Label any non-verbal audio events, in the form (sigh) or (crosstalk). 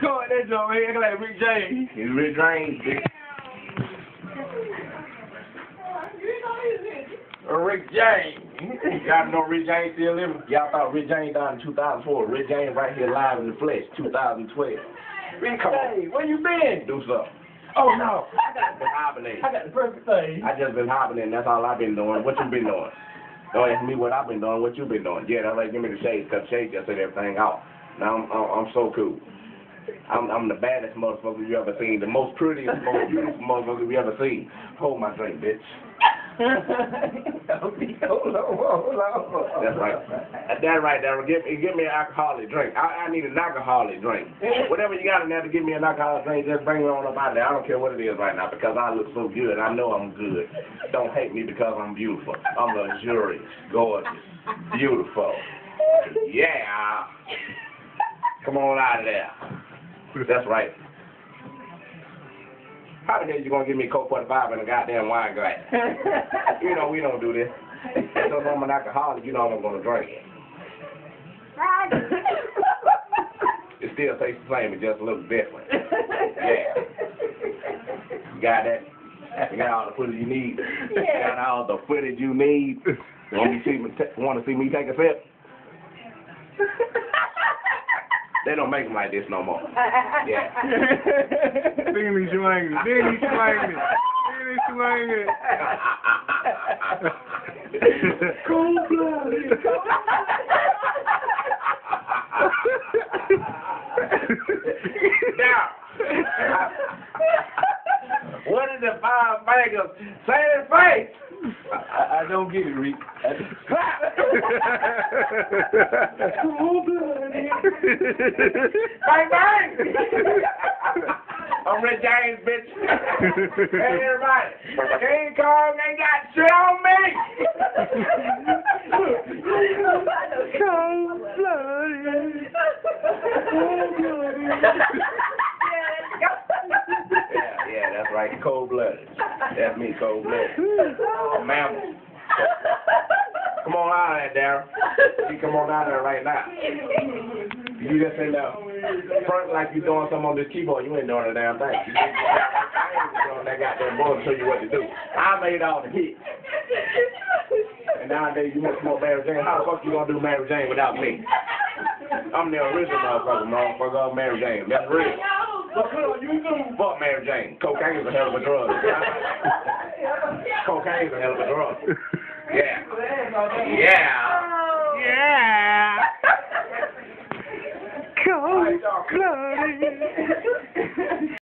Caught that joint, man. Acting like Rick James. It's Rick James, bitch. Rick James. Y'all know Rick James still living? Y'all thought Rick James died in 2004. Rick James right here live in the flesh, 2012. Rick Come on. Where you been? Do something. Oh, no. I got, Been hibernating. I got the perfect thing. I just been hibernating. That's all I've been doing. What you been doing? Don't ask me what I've been doing. What you been doing? Yeah, that's like give me the shade, cause shade just set everything off. Now I'm I'm, I'm so cool. I'm I'm the baddest motherfucker you ever seen. The most prettiest, most (laughs) beautiful motherfucker you ever seen. Hold my drink, bitch. (laughs) hold on, hold on. That's right. That's right, Darryl. Give me give me an alcoholic drink. I, I need an alcoholic drink. Whatever you got in there to give me an alcoholic drink, just bring it on up out there. I don't care what it is right now because I look so good. I know I'm good. Don't hate me because I'm beautiful. I'm luxurious, gorgeous, beautiful. Yeah. Come on out of there. (laughs) That's right. How the hell you gonna give me Colt 45 and a goddamn wine glass? (laughs) You know we don't do this. So if I'm an alcoholic, you know I'm gonna drink it. It still tastes the same, it just looks different. (laughs) Yeah. You got that? You got all the footage you need? You got all the footage you need? Want to see me, t- want to see me take a sip? They don't make them like this no more. (laughs) Uh, uh, uh, yeah. Dingy swinging, dingy swinging, dingy swinging. (laughs) Cold blooded. now, (laughs) what is the five fingers? Say it face. I, I don't get it, Rick. (laughs) (laughs) Cold blooded. Bang bang. I'm Rick James, bitch. hey, everybody. King Kong ain't got shit on me. Cold-blooded. Yeah, yeah, that's right. Cold blooded. That's me, cold blooded. (laughs) Ma'am. On out of there, Darryl. You come on out there right now. You just in there front like you doing something on this keyboard. You ain't doing a damn thing. (laughs) You just that goddamn board to show you what to do. I made all the hits. And nowadays you want to smoke Mary Jane. How the fuck you gonna do Mary Jane without me? I'm the original motherfucker, motherfucker Mary Jane. That's real. Fuck Mary Jane. Cocaine's a hell of a drug. (laughs) Cocaine's a hell of a drug. Yeah. Yeah. Yeah. Cold-blooded.